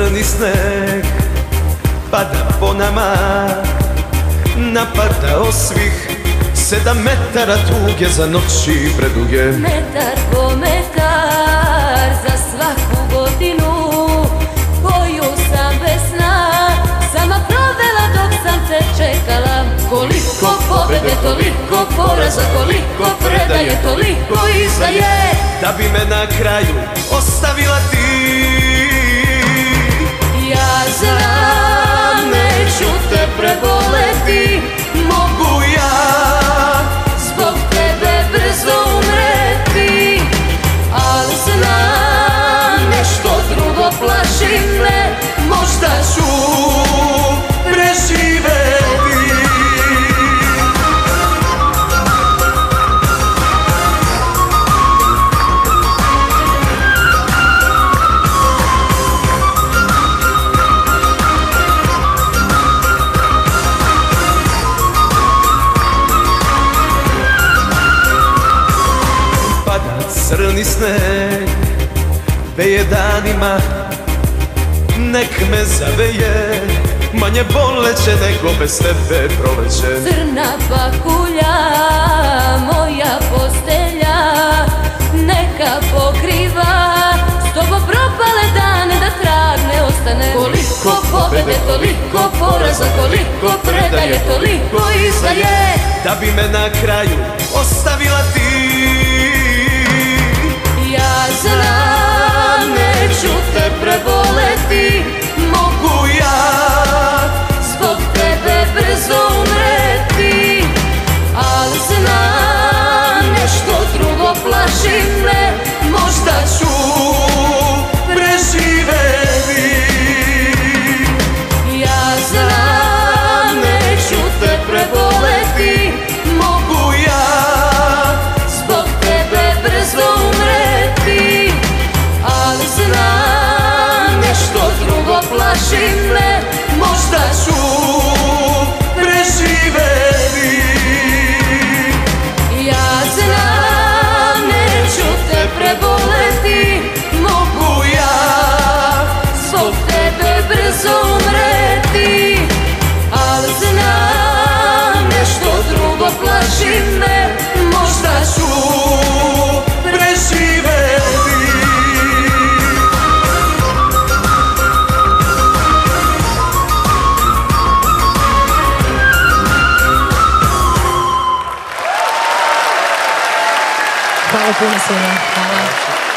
crni sneg Pada po nama Napadao svih. Sedam metara tuge za noći preduge. Metar po metar za svaku godinu Koju sam bez sna Sama provela dok sam te čekala. Koliko pobede, toliko poraza Koliko predaje, toliko izdaje. Da bi me na kraju ostavila ti neću te Crni sneg Veje danima Nek me zaveje Manje boleće nego bez tebe proleće. Crna pakulja, moja postelja Neka pokriva S tobom propale dane da trag ne ostane. Koliko pobede, toliko poraza Koliko predaje, toliko izdaje. Da bi me na kraju ostavila ti Hvala